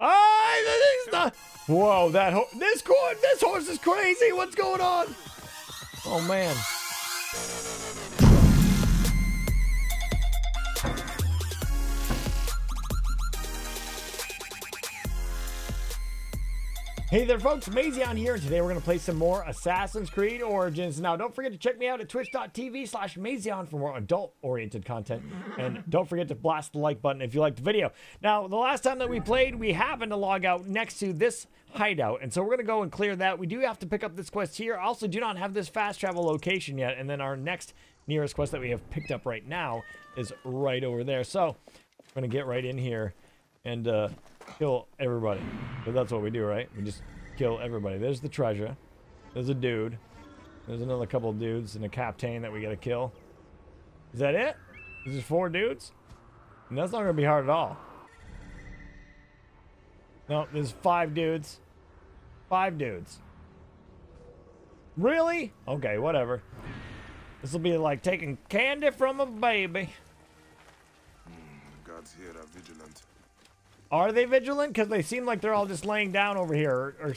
Ah, this is not. Whoa, that ho this corn, this horse is crazy. What's going on? Oh man. Hey there folks, Mazion here, and today we're going to play some more Assassin's Creed Origins. Now, don't forget to check me out at twitch.tv slash Mazion for more adult-oriented content, and don't forget to blast the like button if you liked the video. Now, the last time that we played, we happened to log out next to this hideout, and so we're going to go and clear that. We do have to pick up this quest here. Also, do not have this fast travel location yet, and then our next nearest quest that we have picked up right now is right over there. So, I'm going to get right in here and uh, kill everybody. But that's what we do, right? We just kill everybody. There's the treasure. There's a dude. There's another couple of dudes and a captain that we gotta kill. Is that it? Is there four dudes? And that's not gonna be hard at all. No, there's five dudes. Five dudes. Really? Okay, whatever. This will be like taking candy from a baby. Hmm, Guards here are vigilant. Are they vigilant? Because they seem like they're all just laying down over here or, or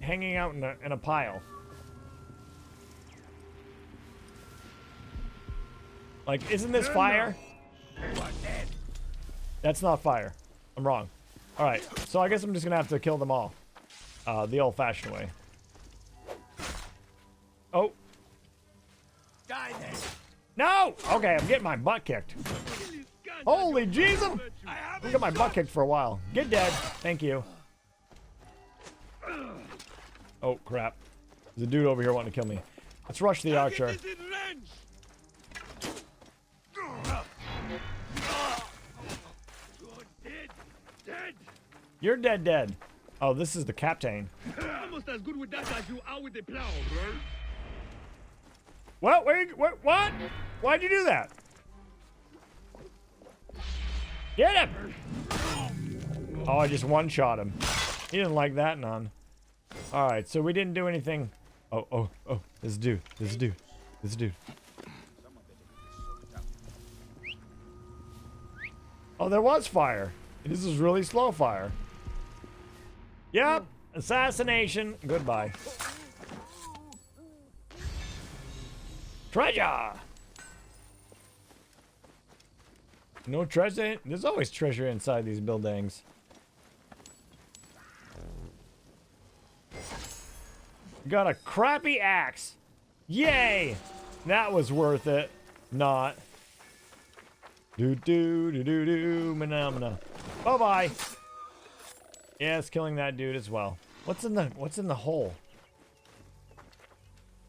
hanging out in a, in a pile. Like, isn't this fire? That's not fire. I'm wrong. All right, so I guess I'm just gonna have to kill them all, uh, the old-fashioned way. Oh. Die then. No! Okay, I'm getting my butt kicked. Holy Jesus! I got my butt kicked for a while. Get dead. Thank you. Oh, crap. There's a dude over here wanting to kill me. Let's rush the archer. Get it in range. You're dead. Dead. You're dead, dead. Oh, this is the captain. Almost as good with that as you are with the plow, bro. What? What? What? Why'd you do that? Get him! Oh, I just one-shot him. He didn't like that none. All right, so we didn't do anything. Oh, oh, oh! This dude, this dude, this dude. Oh, there was fire. This is really slow fire. Yep, assassination. Goodbye. Treasure! No treasure? There's always treasure inside these buildings. Got a crappy axe. Yay! That was worth it. Not. Do do do do do manamana. Bye bye. Yes, killing that dude as well. What's in the What's in the hole?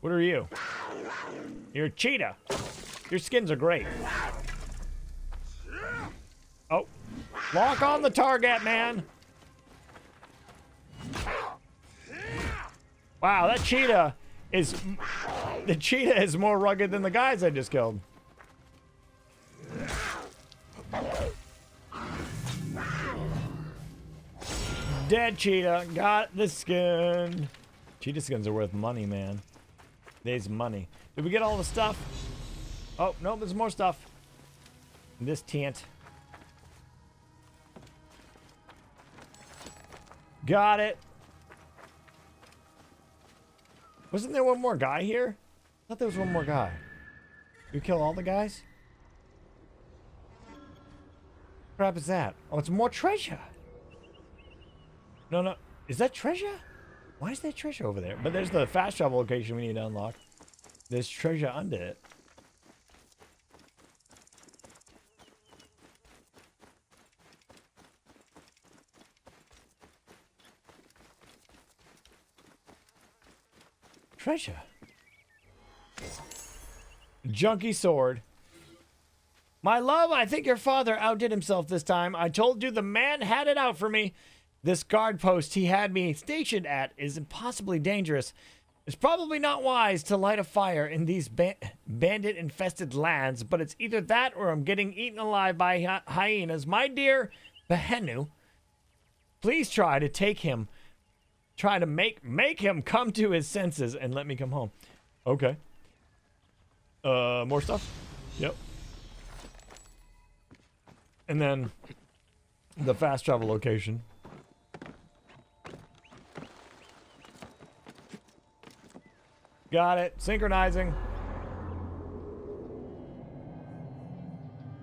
What are you? You're a cheetah. Your skins are great. Oh. Lock on the target, man. Wow, that cheetah is... The cheetah is more rugged than the guys I just killed. Dead cheetah. Got the skin. Cheetah skins are worth money, man. There's money. Did we get all the stuff? Oh, no, there's more stuff. This tent. Got it. Wasn't there one more guy here? I thought there was one more guy. You kill all the guys? What crap is that? Oh, it's more treasure. No, no. Is that treasure? Why is there treasure over there? But there's the fast travel location we need to unlock. There's treasure under it. Treasure. Junky sword. My love, I think your father outdid himself this time. I told you the man had it out for me. This guard post he had me stationed at is impossibly dangerous. It's probably not wise to light a fire in these ba- bandit infested lands, but it's either that or I'm getting eaten alive by hy- hyenas. My dear Behenu, please try to take him. Try to make make him come to his senses and let me come home. Okay. Uh more stuff? Yep. And then the fast travel location. Got it. Synchronizing.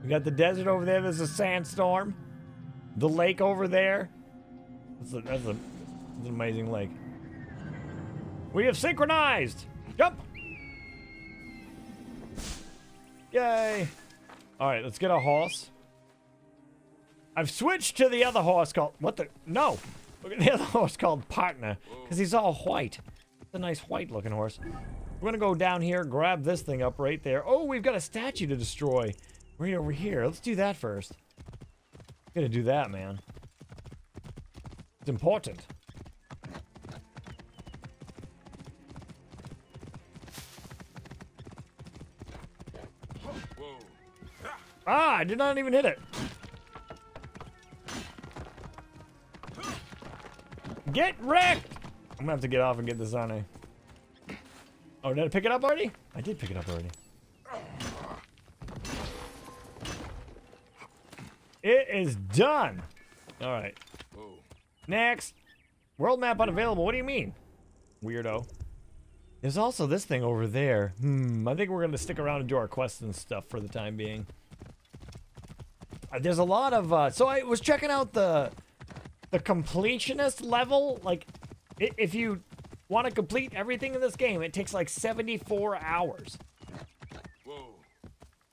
We got the desert over there. There's a sandstorm. The lake over there. That's, a, that's, a, that's an amazing lake. We have synchronized. Jump. Yay. All right, let's get a horse. I've switched to the other horse called... What the... No. Look at the other horse called Partner. Because he's all white. It's a nice white looking horse. We're to go down here, grab this thing up right there. Oh, we've got a statue to destroy. Right over here. Let's do that first. Gotta do that, man. It's important. Ah, I did not even hit it. Get wrecked! I'm gonna have to get off and get this on a. Oh, did I pick it up already? I did pick it up already. It is done. All right. Next. World map unavailable. What do you mean? Weirdo. There's also this thing over there. Hmm. I think we're to stick around and do our quests and stuff for the time being. Uh, there's a lot of, uh, so I was checking out the, the completionist level. Like, if you want to complete everything in this game, it takes like 74 hours.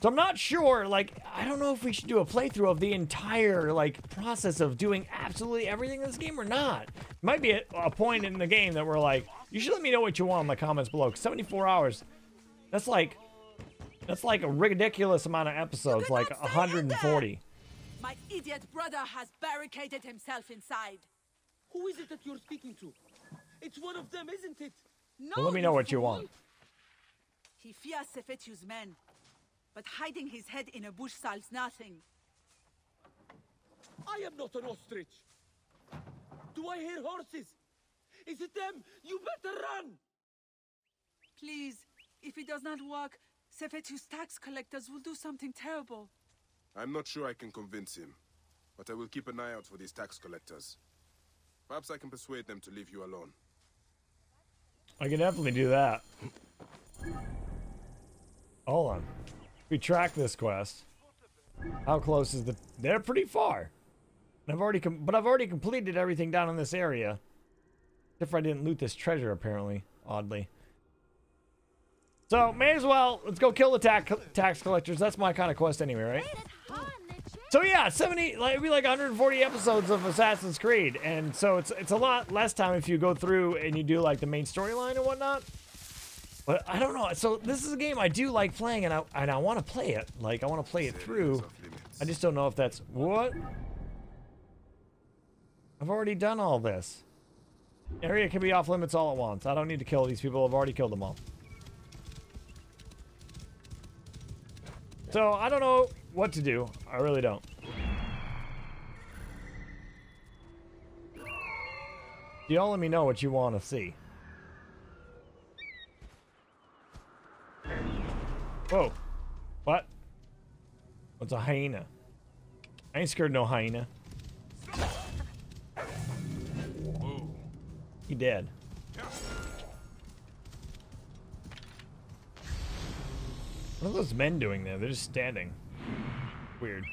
So I'm not sure, like, I don't know if we should do a playthrough of the entire, like, process of doing absolutely everything in this game or not. Might be a, a point in the game that we're like, you should let me know what you want in the comments below. 'cause 74 hours, that's like, that's like a ridiculous amount of episodes, like not stay 140. My idiot brother has barricaded himself inside. Who is it that you're speaking to? It's one of them, isn't it? No, Well, let me know what you want. He fears Sefetu's men, but hiding his head in a bush solves nothing. I am not an ostrich. Do I hear horses? Is it them? You better run! Please, if it does not work, Sefetu's tax collectors will do something terrible. I'm not sure I can convince him, but I will keep an eye out for these tax collectors. Perhaps I can persuade them to leave you alone. I can definitely do that. Hold on. We track this quest, how close is the? They're pretty far. I've already, but I've already completed everything down in this area. If I didn't loot this treasure, apparently, oddly. So may as well let's go kill the tax tax collectors. That's my kind of quest anyway, right? So yeah, 70 like it'd be like 140 episodes of Assassin's Creed, and so it's it's a lot less time if you go through and you do like the main storyline and whatnot. But I don't know. So this is a game I do like playing, and I and I want to play it. Like I want to play it through. I just don't know if that's what. I've already done all this. Area can be off limits all at once. I don't need to kill these people. I've already killed them all. So I don't know what to do. I really don't. Y'all let me know what you want to see. Whoa. What? What's a hyena? I ain't scared no hyena. He dead. What are those men doing there? They're just standing. Weird.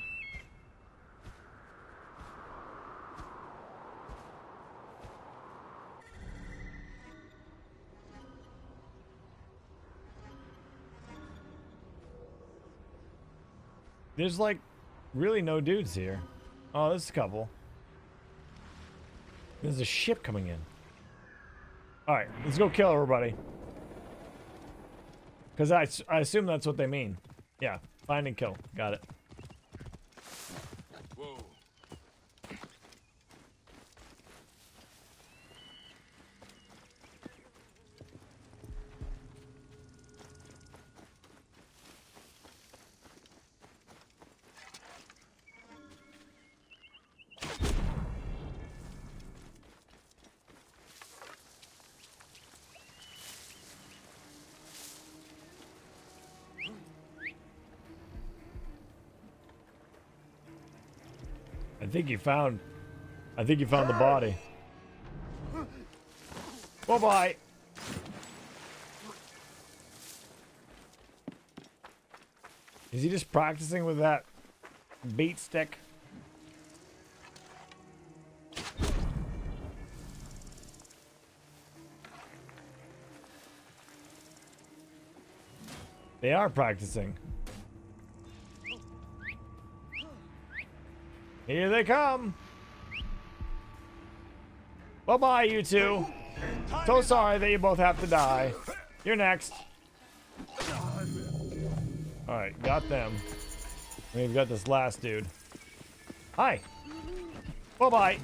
There's like really no dudes here. Oh, there's a couple. There's a ship coming in. Alright, let's go kill everybody. Because I, I assume that's what they mean. Yeah, find and kill. Got it. Think you found. I think you found the body. Bye bye. Is he just practicing with that beat stick? They are practicing. Here they come. Bye bye, you two. So sorry that you both have to die. You're next. Alright, got them. We've got this last dude. Hi. Bye bye.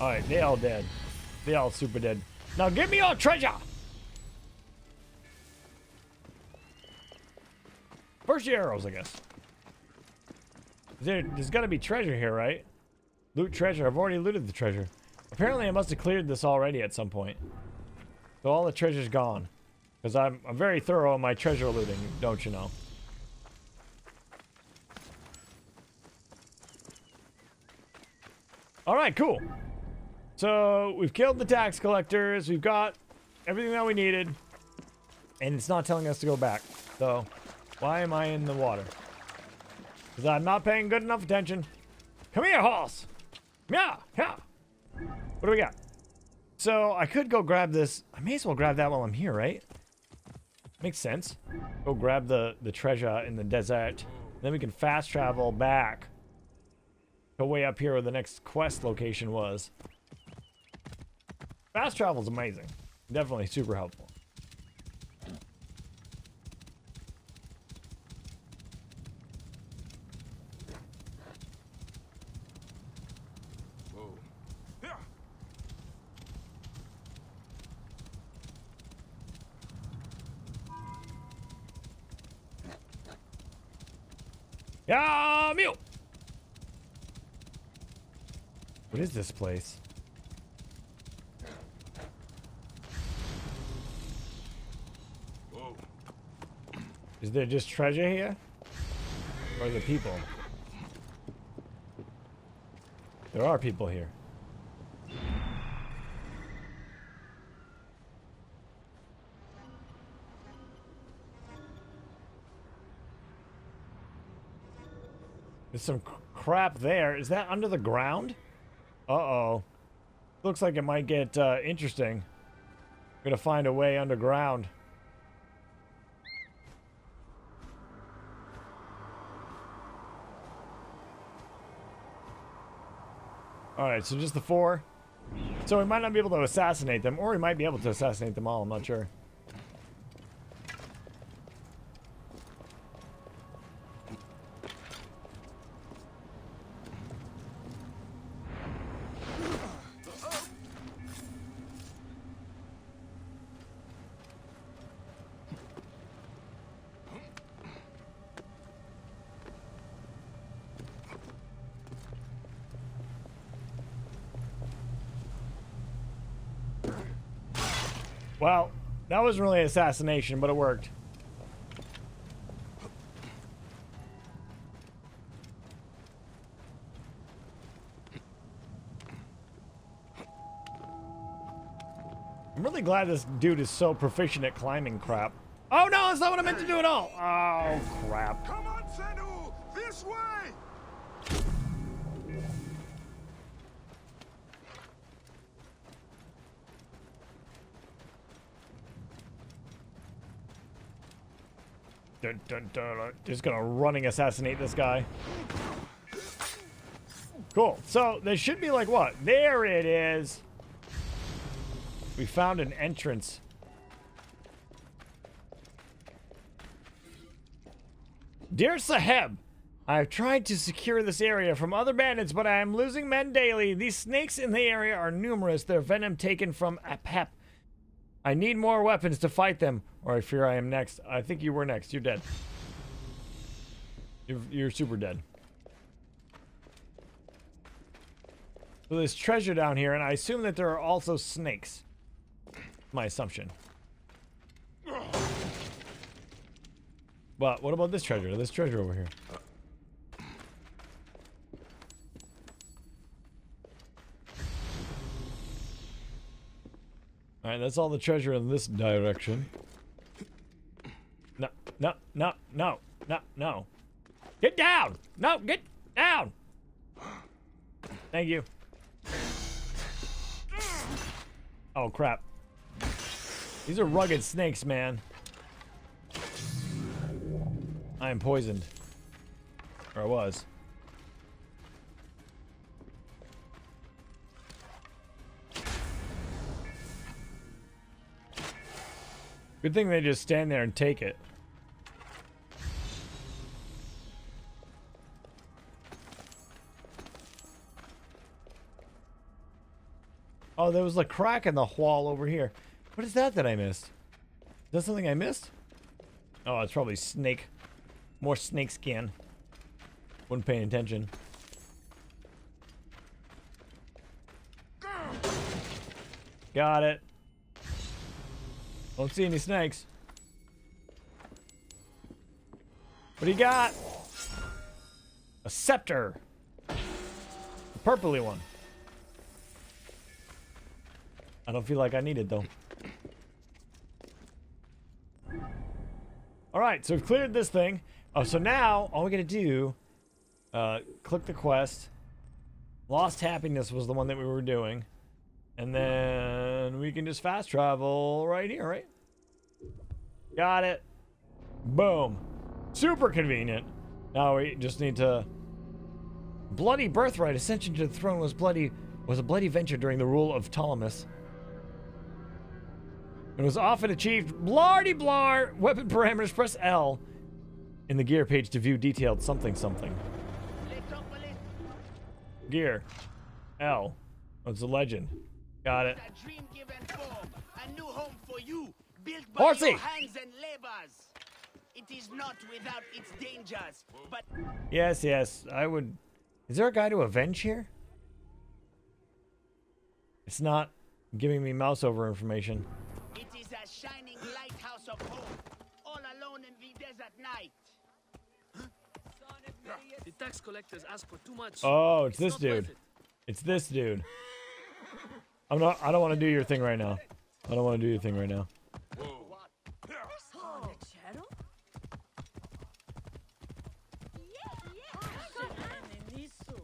Alright, they all dead. They all super dead. Now give me your treasure! First your arrows, I guess. There, there's got to be treasure here, right? Loot treasure. I've already looted the treasure. Apparently, I must have cleared this already at some point. So all the treasure's gone. Because I'm, I'm very thorough in my treasure looting, don't you know? Alright, cool. So, we've killed the tax collectors. We've got everything that we needed. And it's not telling us to go back. So, why am I in the water? Because I'm not paying good enough attention. Come here, horse. Yeah, yeah. What do we got? So I could go grab this. I may as well grab that while I'm here, right? Makes sense. Go grab the, the treasure in the desert. Then we can fast travel back to way up here where the next quest location was. Fast travel's amazing. Definitely super helpful. Whoa. Yeah, Mew. What is this place? Whoa. Is there just treasure here? Or the people? There are people here. There's some crap there. Is that under the ground? Uh-oh. Looks like it might get uh, interesting. Gonna find a way underground. Alright, so just the four. So we might not be able to assassinate them, or we might be able to assassinate them all, I'm not sure. Wasn't really an assassination, but it worked. I'm really glad this dude is so proficient at climbing crap. Oh no, that's not what I meant to do at all. Oh crap. Come on, Senu! This way! Dun, dun, dun, Just gonna running assassinate this guy. Cool. So there should be like what? There it is. We found an entrance. Dear Saheb, I have tried to secure this area from other bandits, but I am losing men daily. These snakes in the area are numerous. Their venom taken from Apep. I need more weapons to fight them, or I fear I am next. I think you were next. You're dead. You're, you're super dead. So there's treasure down here, and I assume that there are also snakes. My assumption. But what about this treasure? This treasure over here. All right, that's all the treasure in this direction. No, no, no, no, no, no. Get down! No, get down! Thank you. Oh, crap. These are rugged snakes, man. I am poisoned. Or I was. Good thing they just stand there and take it. Oh, there was a crack in the wall over here. What is that that I missed? Is that something I missed? Oh, it's probably snake. More snake skin. Wasn't paying attention. Got it. Don't see any snakes. What do you got? A scepter. A purpley one. I don't feel like I need it though. All right, so we've cleared this thing. Oh, so now all we gotta do, uh, click the quest. Lost happiness was the one that we were doing, and then we can just fast travel right here, right? Got it. Boom. Super convenient. Now we just need to. Bloody birthright. Ascension to the throne was bloody was a bloody venture during the rule of Ptolemus. It was often achieved. Blardy blar! Weapon parameters, press L in the gear page to view detailed something something. Gear. L. Oh, it's a legend. Got it. Dream given form, a new home for you, built by Horsey! your hands and labors. It is not without its dangers, but Yes, yes. I would. Is there a guy to avenge here? It's not giving me mouse over information. it is a shining lighthouse of hope, all alone in the desert night. The tax collectors ask for too much. Oh, it's It's this dude. it. It's this dude. I'm not. I don't want to do your thing right now. I don't want to do your thing right now.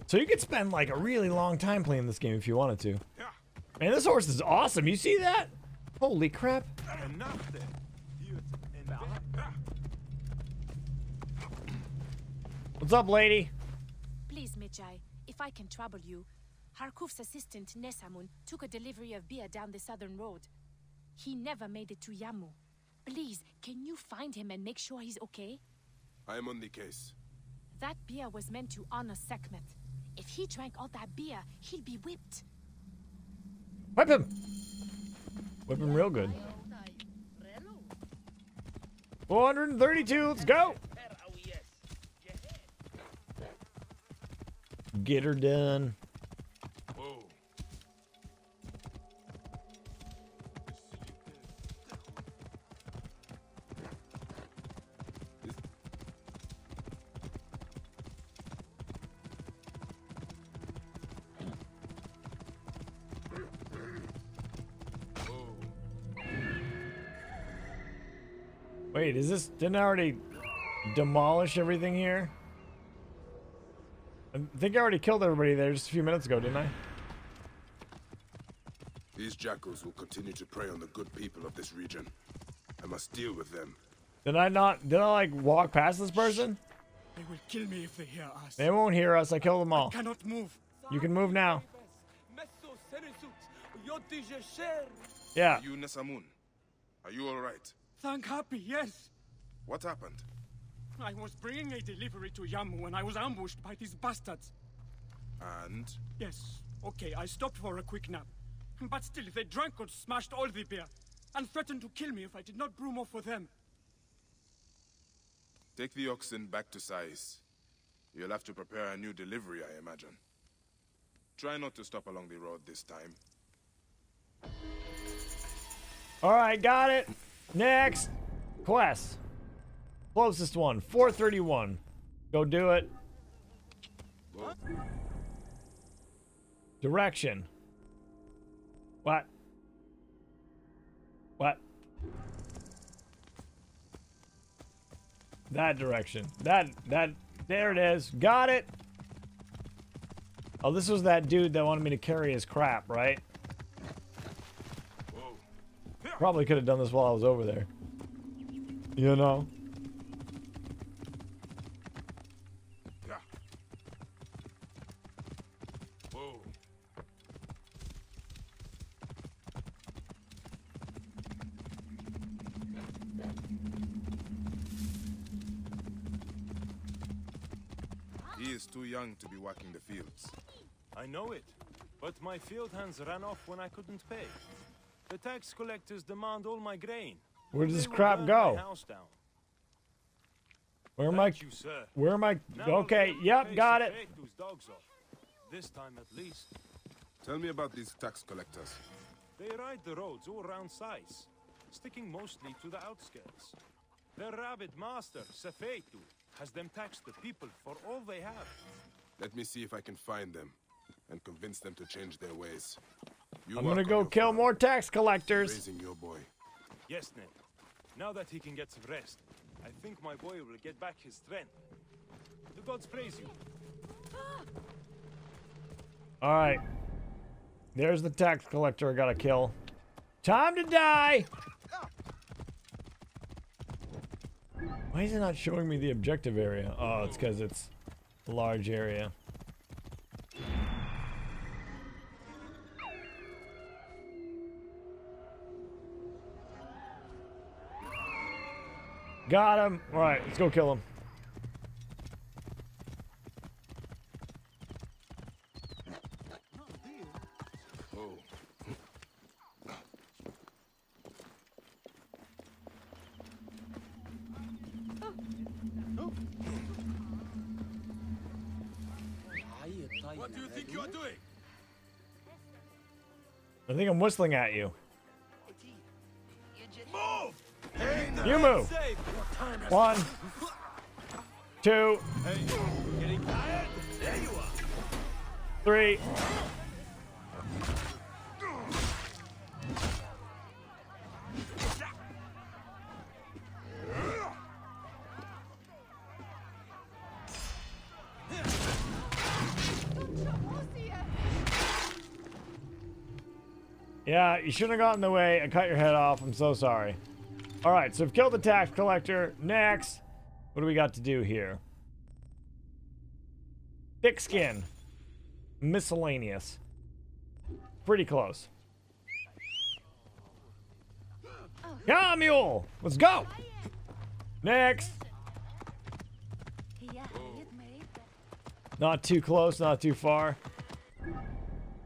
So you could spend like a really long time playing this game if you wanted to. Man, this horse is awesome. You see that? Holy crap! What's up, lady? Please, Medjay, if I can trouble you, Harkuf's assistant, Nesamun, took a delivery of beer down the southern road. He never made it to Yamu. Please, can you find him and make sure he's okay? I am on the case. That beer was meant to honor Sekhmet. If he drank all that beer, he'd be whipped. Whip him! Whip him real good. 432, let's go! Get her done. Wait, is this. Didn't I already demolish everything here? I think I already killed everybody there just a few minutes ago, didn't I? These jackals will continue to prey on the good people of this region. I must deal with them. Did I not. Did I like walk past this person? They will kill me if they hear us. They won't hear us. I killed them all. Cannot move. You can move now. Messo senesut, yoti jesher. Yeah. Are you Nesamun? Are you alright? Thank Hapi, yes. What happened? I was bringing a delivery to Yamu when I was ambushed by these bastards. And? Yes, okay, I stopped for a quick nap. But still, they drank and smashed all the beer, and threatened to kill me if I did not brew more for them. Take the oxen back to Sais. You'll have to prepare a new delivery, I imagine. Try not to stop along the road this time. All right, got it. Next quest. Closest one, 431. Go do it. Direction. What? What? That direction. That, that, there it is. Got it. Oh, this was that dude that wanted me to carry his crap, right? Probably could have done this while I was over there. You know? Yeah. Whoa. He is too young to be working the fields. I know it, but my field hands ran off when I couldn't pay. The tax collectors demand all my grain. Where does this crap go? My house down. Where am I? You, sir. Where am I? Now Okay, be able to yep, got it. Dogs off. This time at least. Tell me about these tax collectors. They ride the roads all around Sais, sticking mostly to the outskirts. Their rabid master, Sefetu, has them tax the people for all they have. Let me see if I can find them and convince them to change their ways. You I'm gonna go kill farm, more tax collectors. Raising your boy. Yes, Ned. Now that he can get some rest, I think my boy will get back his strength. The gods praise you. All right. There's the tax collector I gotta kill. Time to die! Why is it not showing me the objective area? Oh, it's because it's a large area. Got him. All right, let's go kill him. What do you think you are doing? I think I'm whistling at you. Move! You move. Safe. One, two, three. Yeah, you shouldn't have gotten in the way. I cut your head off. I'm so sorry. All right, so we've killed the tax collector. Next, what do we got to do here? Thick skin. Miscellaneous. Pretty close. Yeah, mule. Let's go. Next. Not too close, not too far.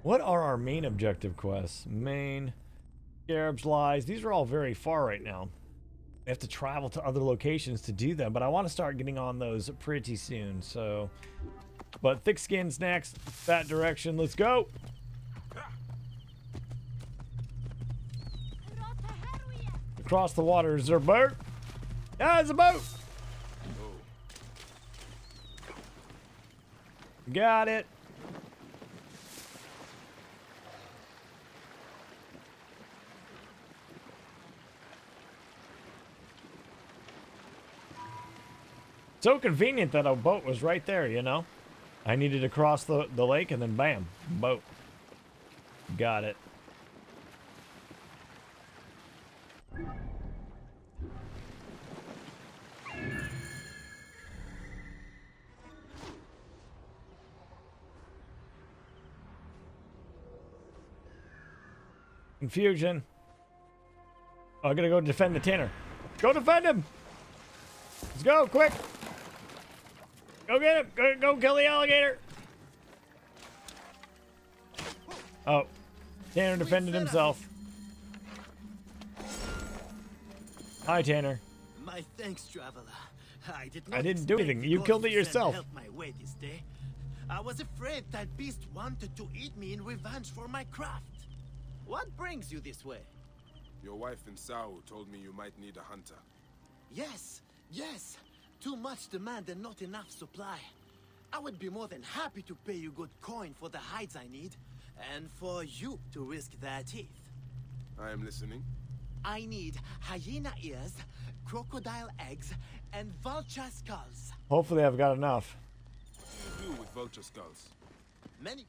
What are our main objective quests? Main, Scarab's Lies. These are all very far right now. We have to travel to other locations to do them, but I want to start getting on those pretty soon. So, but thick skins next. That direction. Let's go. Across the water. Is there a boat? Yeah, there's a boat. Got it. So convenient that a boat was right there, you know? I needed to cross the, the lake and then bam, boat. Got it. Confusion. Oh, I gotta go defend the Tanner. Go defend him! Let's go, quick! Go get him! Go, go kill the alligator! Oh. Tanner defended himself. Hi, Tanner. My thanks, traveler. I did I not didn't do anything. You killed it yourself. Help my way this day. I was afraid that beast wanted to eat me in revenge for my craft. What brings you this way? your wife in Sao told me you might need a hunter. Yes, yes. Too much demand and not enough supply. I would be more than happy to pay you good coin for the hides I need, and for you to risk their teeth. I am listening. I need hyena ears, crocodile eggs, and vulture skulls. Hopefully, I've got enough. What do you do with vulture skulls? Many.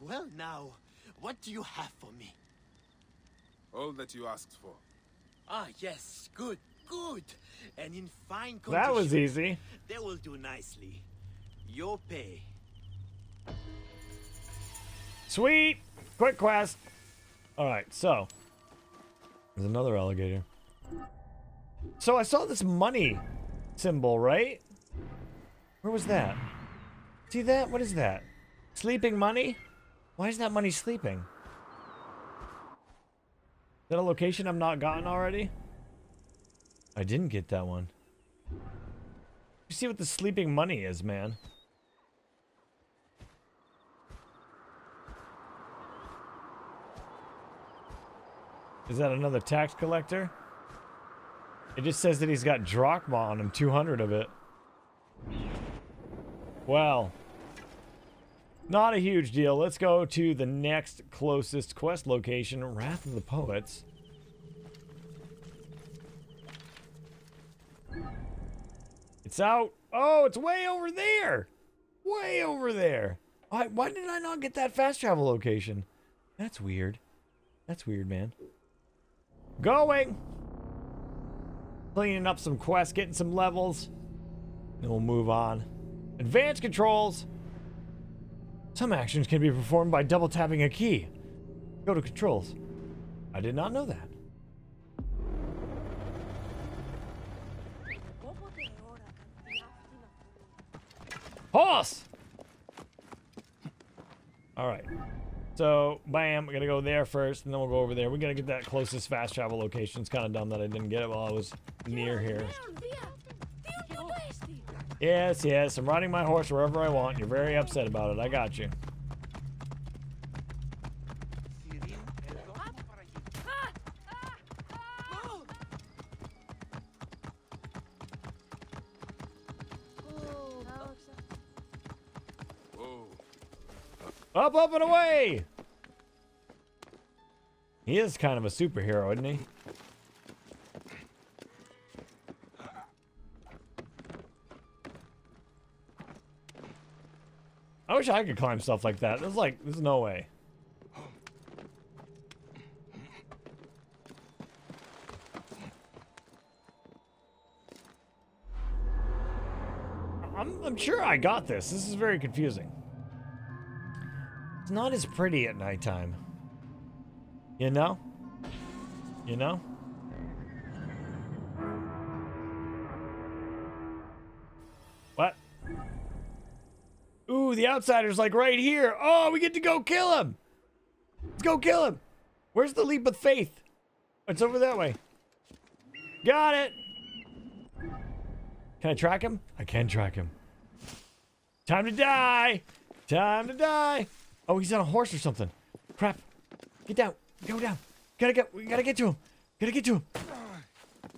Well, now, what do you have for me? All that you asked for. Ah, yes, good, good. And in fine condition. That was easy. They will do nicely. Your pay. Sweet! Quick quest. Alright, so. There's another alligator. So I saw this money symbol, right? Where was that? See that? What is that? Sleeping money? Why is that money sleeping? Is that a location I've not gotten already? I didn't get that one. You see what the sleeping money is, man. Is that another tax collector? It just says that he's got drachma on him, 200 of it. Well, not a huge deal. Let's go to the next closest quest location, Wrath of the Poets. It's out. Oh, it's way over there. Way over there. Why, did I not get that fast travel location? That's weird. That's weird, man. Going. Cleaning up some quests, getting some levels. Then we'll move on. Advanced controls. Some actions can be performed by double tapping a key. Go to controls. I did not know that. Horse! Alright. So, bam, we're gonna go there first, and then we'll go over there. We're gonna get that closest fast travel location. It's kind of dumb that I didn't get it while I was near here. Yes, yes, I'm riding my horse wherever I want. You're very upset about it. I got you. Whoa. Up, up, and away! He is kind of a superhero, isn't he? I wish I could climb stuff like that. There's like, there's no way. I'm, I'm sure I got this. This is very confusing. It's not as pretty at nighttime. You know? You know? What? Ooh, the outsider's like right here. Oh, we get to go kill him. Let's go kill him. Where's the leap of faith? It's over that way. Got it. Can I track him? I can track him. Time to die. Time to die. Oh, he's on a horse or something. Crap. Get down. Go down. Gotta get. We gotta get to him. Gotta get to him.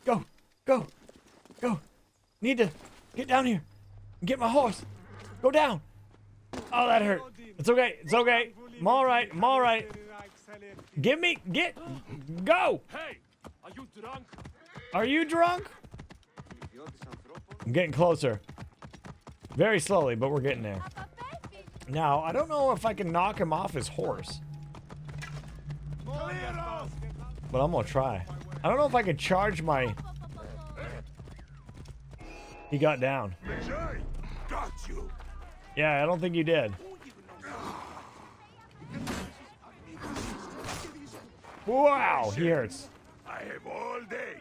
Go. Go. Go. Need to get down here. Get my horse. Go down. Oh, that hurt. It's okay. It's okay. I'm all right. I'm all right. Give me. Get. Go. Hey, are you drunk? Are you drunk? I'm getting closer. Very slowly, but we're getting there. Now, I don't know if I can knock him off his horse. But I'm gonna try. I don't know if I can charge my... He got down. Yeah, I don't think you did. Wow, he hurts. I have all day.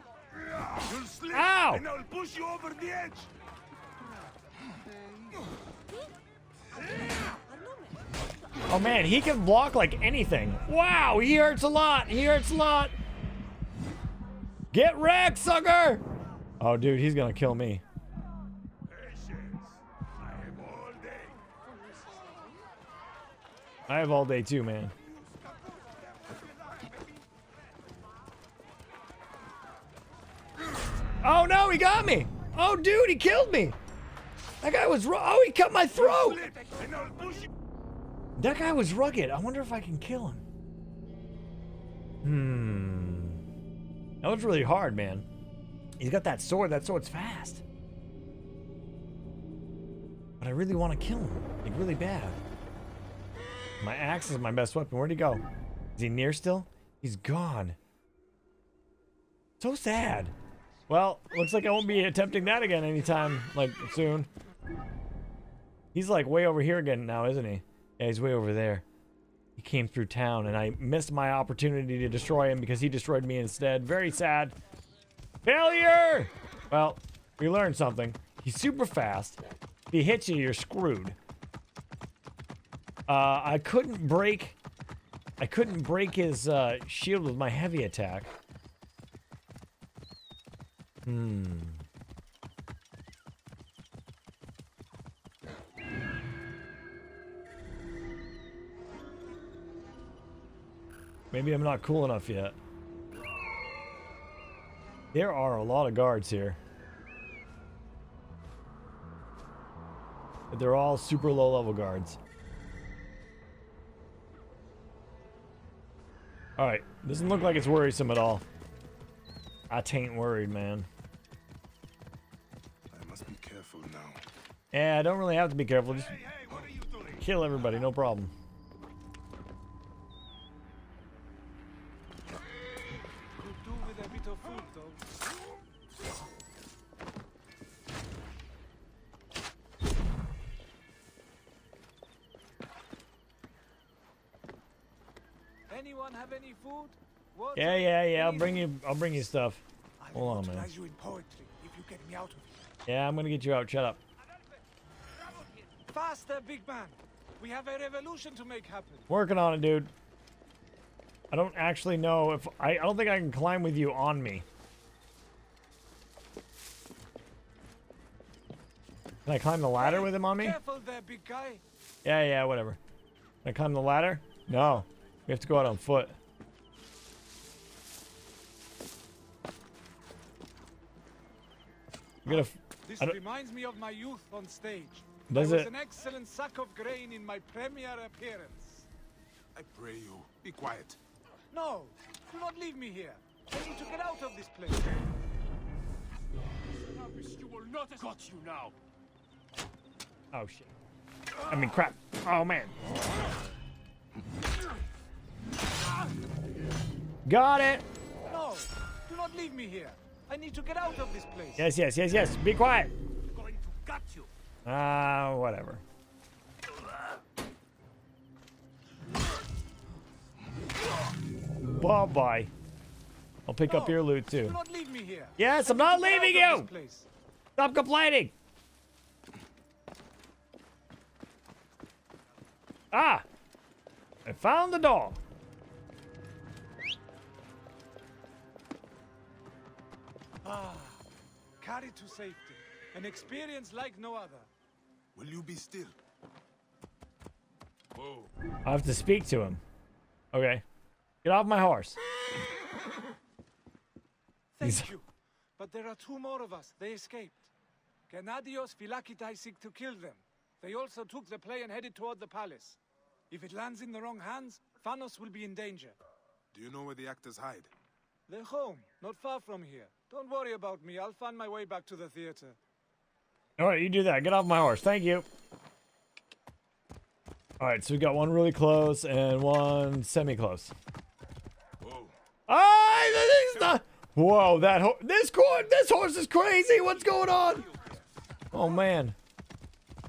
You'll slip, Ow! and I'll push you over the edge. Oh man, he can block like anything. Wow, he hurts a lot. He hurts a lot. Get wrecked, sucker! Oh, dude, he's gonna kill me. I have all day too, man. Oh no, he got me! Oh, dude, he killed me! That guy was Oh, he cut my throat! That guy was rugged. I wonder if I can kill him. Hmm. That was really hard, man. He's got that sword. That sword's fast. But I really want to kill him. Like, really bad. My axe is my best weapon. Where'd he go? Is he near still? He's gone. So sad. Well, looks like I won't be attempting that again anytime, like, soon. He's, like, way over here again now, isn't he? Yeah, he's way over there. He came through town, and I missed my opportunity to destroy him because he destroyed me instead. Very sad. Failure! Well, we learned something. He's super fast. If he hits you, you're screwed. Uh, I couldn't break... I couldn't break his uh, shield with my heavy attack. Hmm. Maybe I'm not cool enough yet. There are a lot of guards here. But they're all super low level guards. Alright, doesn't look like it's worrisome at all. I tain't worried, man. I must be careful now. Yeah, I don't really have to be careful. Just kill everybody, no problem. Yeah, yeah, yeah. I'll bring you. I'll bring you stuff. Hold on, man. immortalize you in poetry if you get me out of here. Yeah, I'm gonna get you out. Shut up. Faster, big man. We have a revolution to make happen. Working on it, dude. I don't actually know if I. I don't think I can climb with you on me. Can I climb the ladder with him on me? Careful there, big guy. Yeah, yeah, whatever. Can I climb the ladder? No. We have to go out on foot. Gonna. f- This reminds me of my youth on stage. Does I was it? an excellent sack of grain in my premiere appearance. I pray you, be quiet. No, do not leave me here. I need to get out of this place. You will not got you now. Oh shit. I mean, crap. Oh man. Got it. No, do not leave me here. I need to get out of this place. Yes, yes, yes, yes. Be quiet. I'm going to gut you. Ah, whatever. Bye bye. I'll pick up your loot too. not leave me here. Yes, I'm not to get out leaving you. Stop complaining. Ah! I found the door. Ah, carried to safety. An experience like no other. Will you be still? Whoa. I have to speak to him. Okay. Get off my horse. Thank He's- you. But there are two more of us. They escaped. Gennadios Phylakitai seek to kill them. They also took the play and headed toward the palace. If it lands in the wrong hands, Phanos will be in danger. Do you know where the actors hide? They're home, not far from here. Don't worry about me. I'll find my way back to the theater. All right, you do that. Get off my horse. Thank you. All right, so we got one really close and one semi-close. Whoa. Ah, that thing's not. Whoa, that ho- this corn, this horse is crazy. What's going on? Oh man,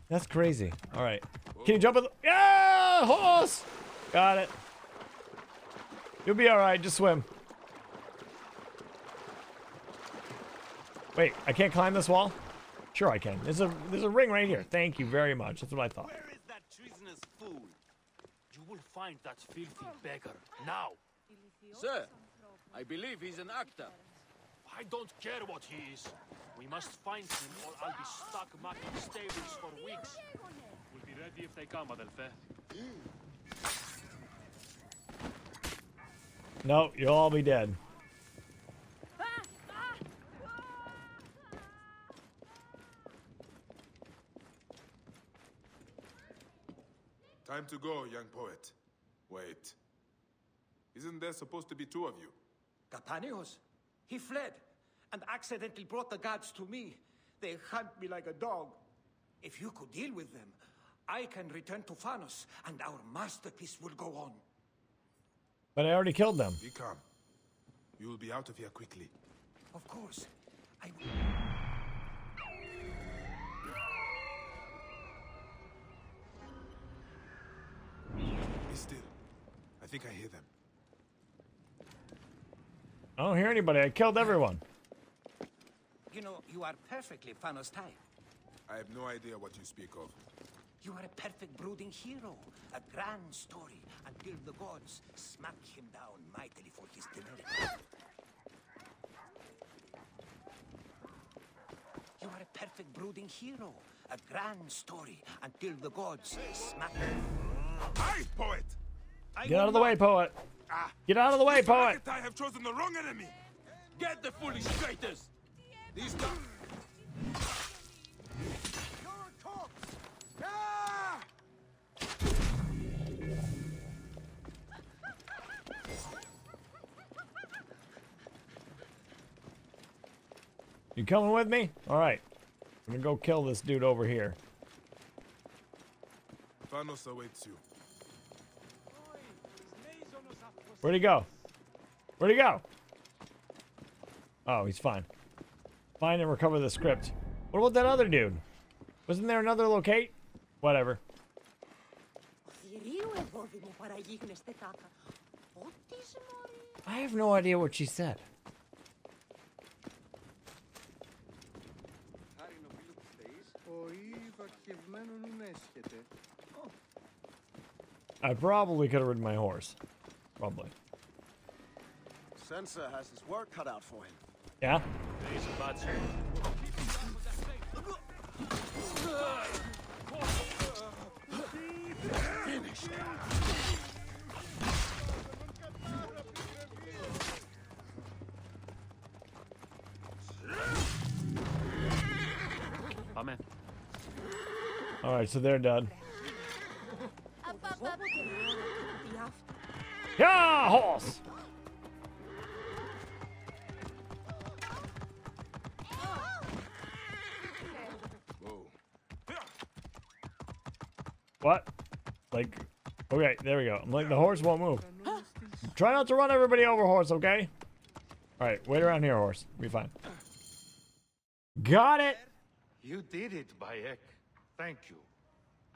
that's crazy. All right, can you jump in? Yeah, horse. Got it. You'll be all right. Just swim. Wait, I can't climb this wall. Sure, I can. There's a there's a ring right here. Thank you very much. That's what I thought. Where is that treasonous fool? You will find that filthy beggar now. Sir, I believe he's an actor. I don't care what he is. We must find him or I'll be stuck marking stables for weeks. We'll be ready if they come, Adelphe. No, you'll all be dead. Time to go, young poet. Wait. Isn't there supposed to be two of you? Capanios? He fled and accidentally brought the guards to me. They hunt me like a dog. If you could deal with them, I can return to Phanos and our masterpiece will go on. But I already killed them. Be calm. You will be out of here quickly. Of course. I will. Think I hear them. I don't hear anybody. I killed everyone. You know, you are perfectly Phanos type. I have no idea what you speak of. You are a perfect brooding hero. A grand story until the gods smack him down mightily for his temerity. You are a perfect brooding hero. A grand story until the gods smack him. Hey, poet! Ah, Get out of the way, poet. Get out of the way, poet. I have chosen the wrong enemy. Get the foolish traitors! These guys. You coming with me? All right. I'm gonna go kill this dude over here. Phanos awaits you. Where'd he go? Where'd he go? Oh, he's fine. Find and recover the script. What about that other dude? Wasn't there another locate? Whatever. I have no idea what she said. I probably could have ridden my horse. Probably. Sensor has his work cut out for him. Yeah? He's a bad Finished. Amen. All right, so they're done. Yeah, horse. What? Like, okay, there we go. I'm like, the horse won't move. Try not to run everybody over, horse, okay? All right, wait around here, horse. Be fine. Got it. You did it, Bayek. Thank you.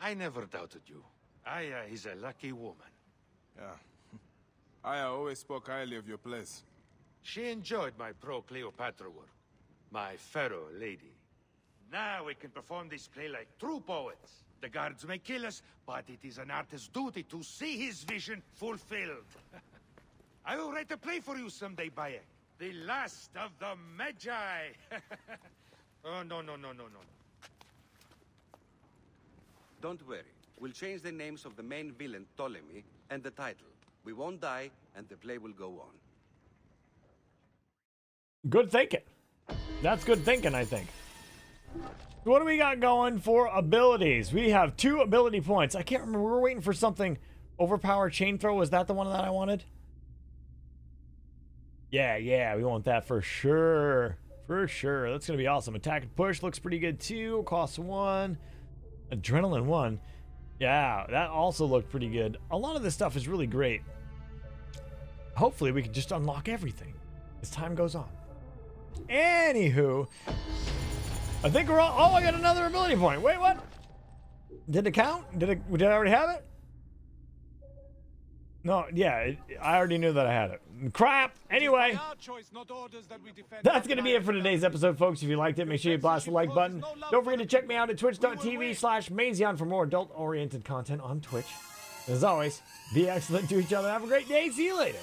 I never doubted you. Aya is a lucky woman. Yeah. I always spoke highly of your place. She enjoyed my pro-Cleopatra work. My pharaoh lady. Now we can perform this play like true poets. The guards may kill us, but it is an artist's duty to see his vision fulfilled. I will write a play for you someday, Bayek. The last of the Medjay. oh, no, no, no, no, no. Don't worry. We'll change the names of the main villain, Ptolemy, and the title. We won't die, and the play will go on. Good thinking. That's good thinking, I think. What do we got going for abilities? We have two ability points. I can't remember. We were waiting for something. Overpower chain throw. Was that the one that I wanted? Yeah, yeah. We want that for sure. For sure. That's going to be awesome. Attack and push looks pretty good too. Cost one. Adrenaline one. Yeah, that also looked pretty good. A lot of this stuff is really great. Hopefully, we can just unlock everything as time goes on. Anywho, I think we're all. Oh, I got another ability point. Wait, what? Did it count? Did it? Did I already have it? No, yeah, I already knew that I had it. Crap! Anyway, that's going to be it for today's episode, folks. If you liked it, make sure you blast the like button. Don't forget to check me out at twitch.tv slash mazion for more adult-oriented content on Twitch. As always, be excellent to each other. Have a great day. See you later.